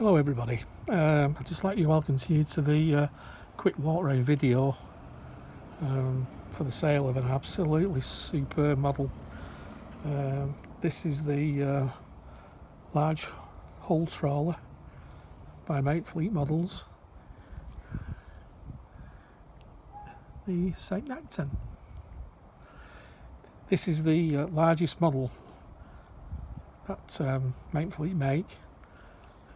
Hello everybody, um, I'd just like to welcome you to the uh, quick walk around video um, for the sale of an absolutely superb model. Um, this is the uh, large hull trawler by Mountfleet Models, the St Nectan. This is the uh, largest model that um, Mountfleet make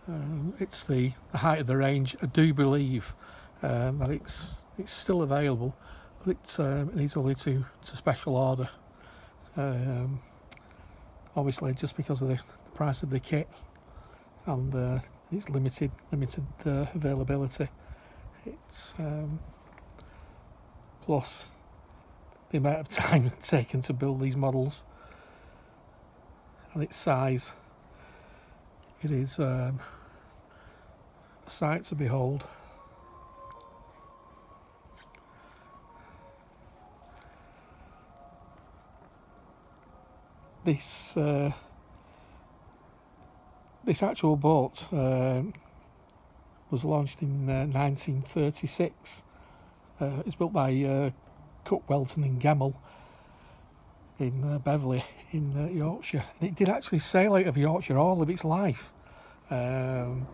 um, it's the, the, height of the range. I do believe um, that it's it's still available, but it, um, it needs only to, to special order. Um, obviously, just because of the, the, price of the kit and uh, its limited limited uh, availability. It's um, plus the amount of time taken to build these models and its size it is um, sight to behold. This uh, this actual boat um, was launched in uh, 1936. Uh, it's built by uh, Cook Welton and Gemmell in uh, Beverley in uh, Yorkshire. And it did actually sail out of Yorkshire all of its life. Um,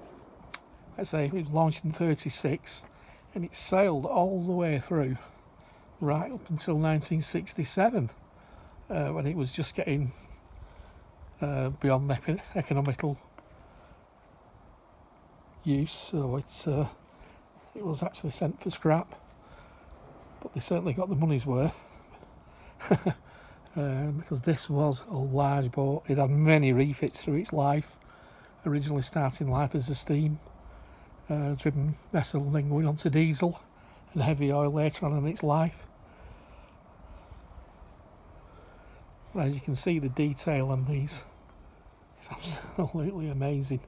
let's say it was launched in 36 and it sailed all the way through right up until 1967 uh, when it was just getting uh, beyond economical use so it, uh, it was actually sent for scrap but they certainly got the money's worth um, because this was a large boat. It had many refits through its life, originally starting life as a steam uh, driven vessel, then going on to diesel and heavy oil later on in its life. As you can see, the detail on these is absolutely amazing,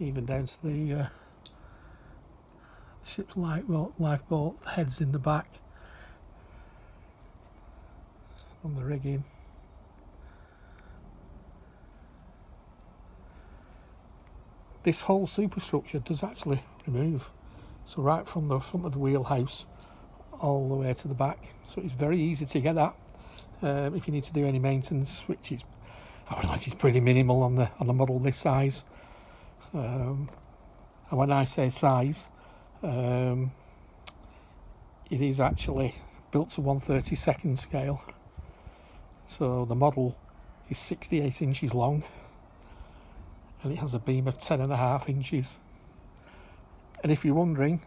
even down to the uh, ship's lifeboat heads in the back on the rigging. This whole superstructure does actually remove. So right from the front of the wheelhouse all the way to the back. So it's very easy to get that um, if you need to do any maintenance, which is I would imagine it's pretty minimal on the on a model this size. Um, and when I say size, um, it is actually built to 132nd scale. So the model is 68 inches long and it has a beam of 10 and a half inches. And if you're wondering,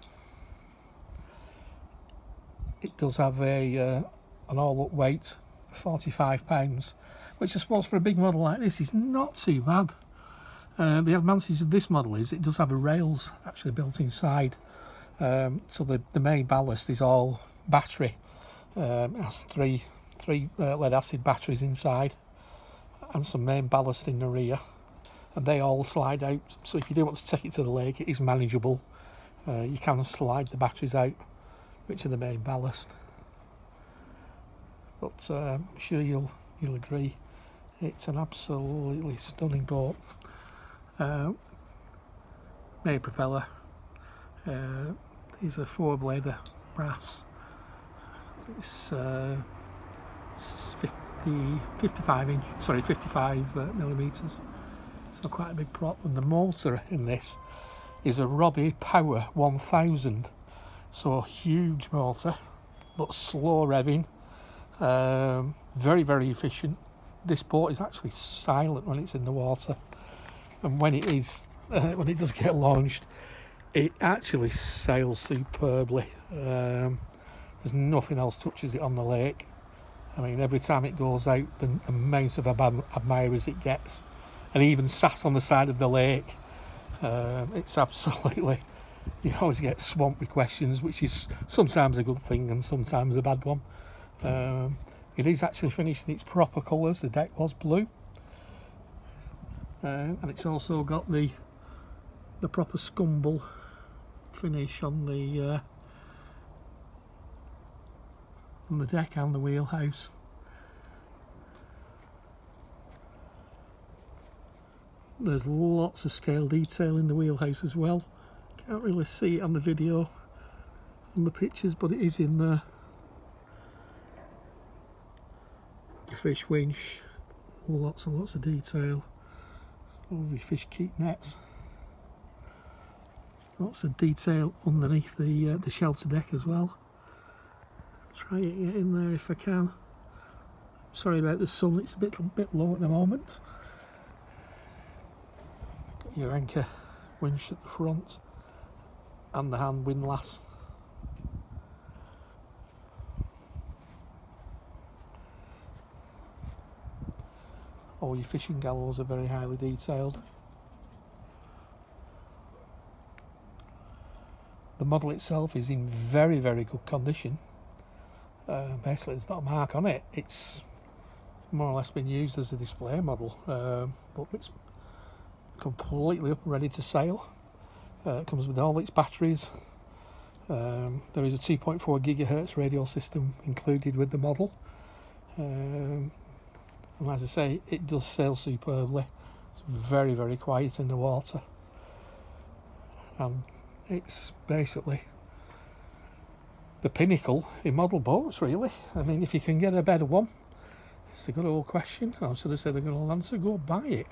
it does have a uh, an all-up weight of 45 pounds, which I suppose for a big model like this is not too bad. Uh, the advantage of this model is it does have a rails actually built inside, um, so the, the main ballast is all battery. Um, it has three three uh, lead acid batteries inside and some main ballast in the rear and they all slide out. So if you do want to take it to the lake it is manageable. Uh, you can slide the batteries out which are the main ballast. But uh, I'm sure you'll you'll agree it's an absolutely stunning boat. Uh, main propeller. Uh, these are four blader brass. It's uh, 50, 55 inch, sorry, 55 uh, millimeters. So quite a big problem. The motor in this is a Robbe Power 1000. So a huge motor, but slow revving. Um, very, very efficient. This boat is actually silent when it's in the water. And when it is, uh, when it does get launched, it actually sails superbly. Um, there's nothing else touches it on the lake. I mean, every time it goes out, the amount of admirers it gets, and even sat on the side of the lake, uh, it's absolutely. You always get swamped with questions, which is sometimes a good thing and sometimes a bad one. Um, it is actually finished in its proper colours. The deck was blue, uh, and it's also got the the proper scumble finish on the uh, on the deck and the wheelhouse. There's lots of scale detail in the wheelhouse as well. Can't really see it on the video on the pictures but it is in there. Your fish winch lots and lots of detail. All your fish keep nets. Lots of detail underneath the uh, the shelter deck as well. Try and get in there if I can. Sorry about the sun it's a bit a bit low at the moment your anchor winch at the front and the hand windlass all your fishing gallows are very highly detailed. The model itself is in very very good condition. Uh, basically there's not a mark on it. It's more or less been used as a display model um, but it's completely up and ready to sail. Uh, it comes with all its batteries. Um, there is a 2.4 gigahertz radio system included with the model. Um, and as I say it does sail superbly. It's very very quiet in the water. And it's basically the pinnacle in model boats really. I mean if you can get a better one it's the good old question. I should have said a good old answer? Go buy it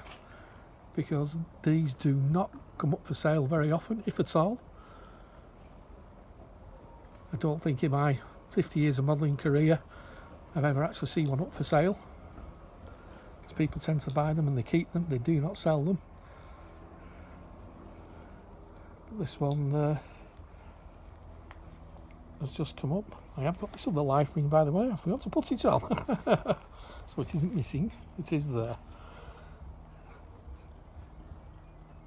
because these do not come up for sale very often if at all I don't think in my 50 years of modelling career I've ever actually seen one up for sale because people tend to buy them and they keep them they do not sell them this one uh, has just come up. I have got this other life ring by the way, I forgot to put it on. so it isn't missing, it is there.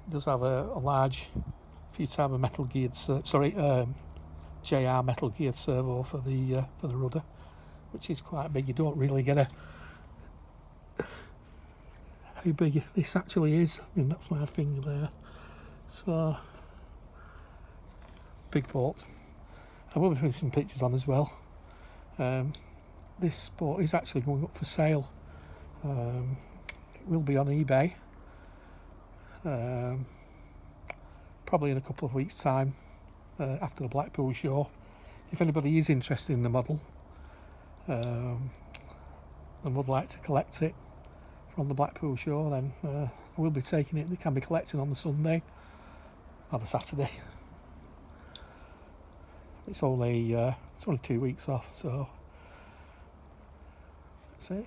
It does have a, a large Futaba metal geared, sorry, um, JR metal geared servo for the uh, for the rudder, which is quite big. You don't really get a how big this actually is. I mean, that's my finger there. So big boat. I will be putting some pictures on as well. Um, this boat is actually going up for sale. Um, it will be on eBay. Um, probably in a couple of weeks' time uh, after the Blackpool show. If anybody is interested in the model um, and would like to collect it from the Blackpool show, then uh, I will be taking it. They can be collected on the Sunday or the Saturday it's only uh, it's only two weeks off so that's it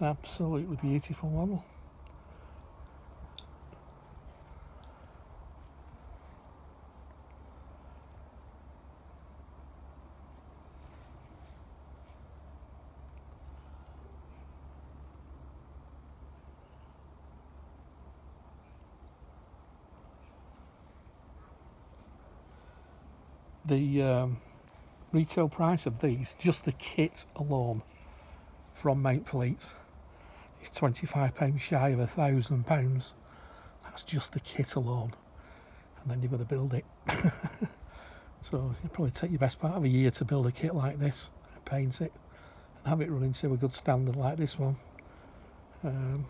an absolutely beautiful model the um, retail price of these, just the kit alone from Mountfleet, is £25 shy of a thousand pounds. That's just the kit alone. And then you've got to build it. so it probably take your best part of a year to build a kit like this and paint it and have it running to a good standard like this one. Um,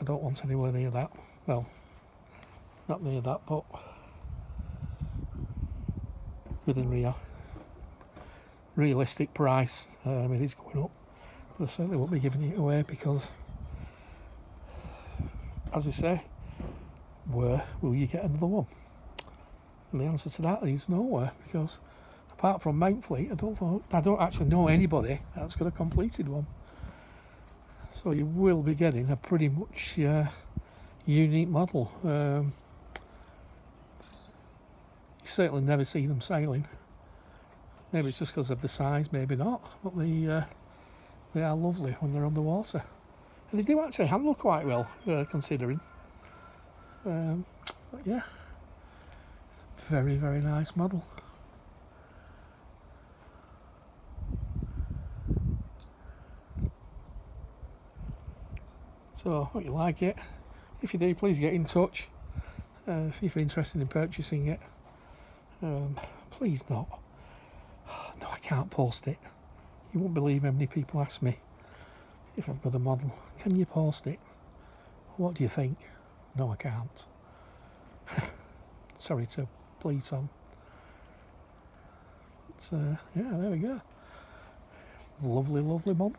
I don't want anywhere near that. Well, not near that but within real realistic price um, it is going up. But I certainly won't be giving it away because as we say where will you get another one? And the answer to that is nowhere because apart from Mountfleet I don't I don't actually know anybody that's got a completed one. So you will be getting a pretty much uh, unique model um, certainly never see them sailing. Maybe it's just because of the size, maybe not. But they, uh, they are lovely when they're on the water. And they do actually handle quite well, uh, considering. Um, but yeah, very, very nice model. So, hope you like it. If you do, please get in touch uh, if you're interested in purchasing it. Um, please not. No, I can't post it. You won't believe how many people ask me if I've got a model. Can you post it? What do you think? No, I can't. Sorry to bleat on. But, uh, yeah, there we go. Lovely, lovely mod.